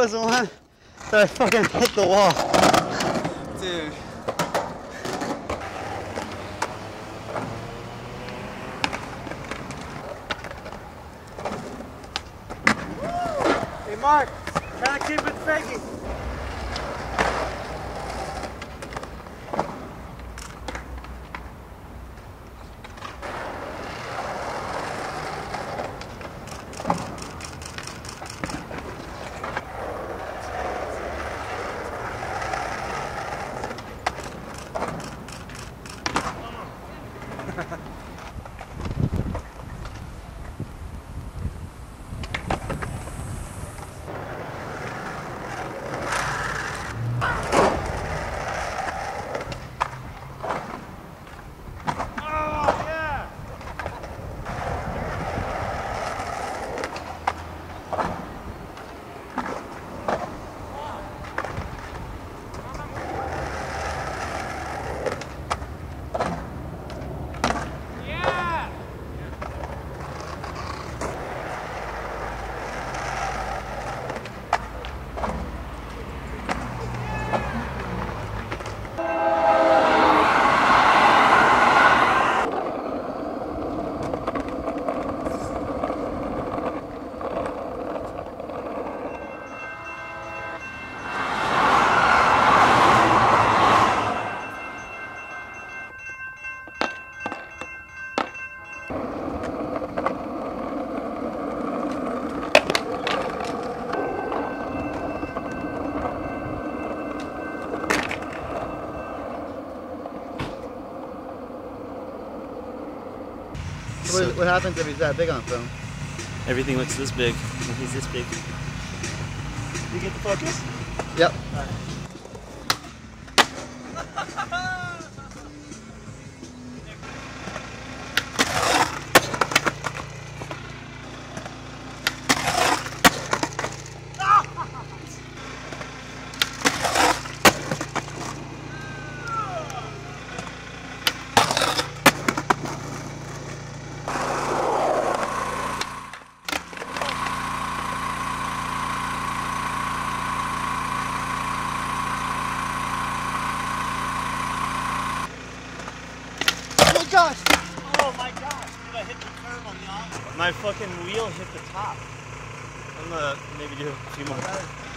Was the one that I fucking hit the wall. Dude. Hey, Mark, try to keep it fakey. What, what happens if he's that big on film? Everything looks this big, and he's this big. You get the focus? Yep. Gosh! Oh my gosh! Did I hit the curb on the opposite? My fucking wheel hit the top. I'm gonna maybe do a few more.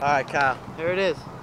All right, Kyle. Here it is.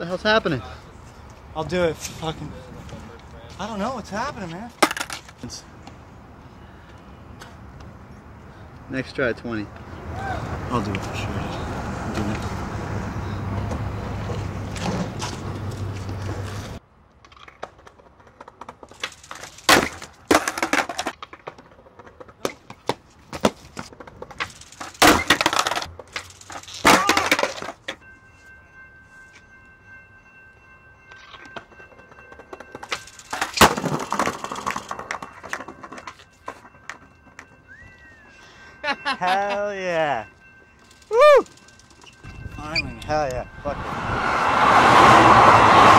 The hell's happening? I'll do it. Fucking. I don't know what's happening, man. Next try, 20. I'll do it for sure. Hell yeah. Woo! Finally, hell yeah. Fuck it.